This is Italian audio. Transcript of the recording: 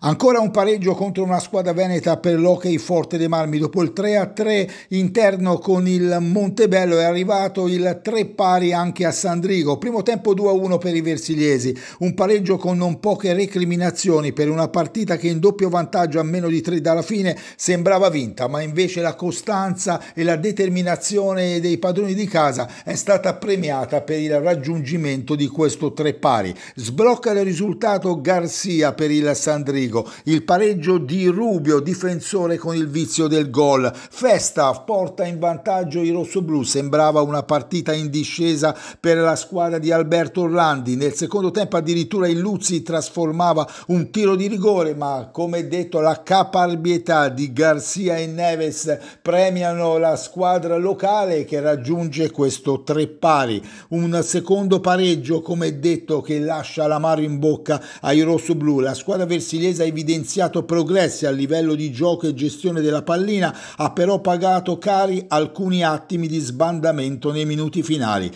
Ancora un pareggio contro una squadra veneta per l'Hockey Forte dei Marmi. Dopo il 3-3 interno con il Montebello è arrivato il 3 pari anche a Sandrigo. Primo tempo 2-1 per i versiliesi. Un pareggio con non poche recriminazioni per una partita che in doppio vantaggio a meno di 3 dalla fine sembrava vinta, ma invece la costanza e la determinazione dei padroni di casa è stata premiata per il raggiungimento di questo 3 pari. Sblocca il risultato Garcia per il Sandrigo Rodrigo, il pareggio di Rubio, difensore con il vizio del gol. Festa porta in vantaggio i rossoblù, sembrava una partita in discesa per la squadra di Alberto Orlandi. Nel secondo tempo addirittura il Luzzi trasformava un tiro di rigore, ma come detto la caparbietà di Garcia e Neves premiano la squadra locale che raggiunge questo tre pari. Un secondo pareggio, come detto, che lascia l'amaro in bocca ai rossoblù. La squadra versiliese ha evidenziato progressi a livello di gioco e gestione della pallina, ha però pagato cari alcuni attimi di sbandamento nei minuti finali.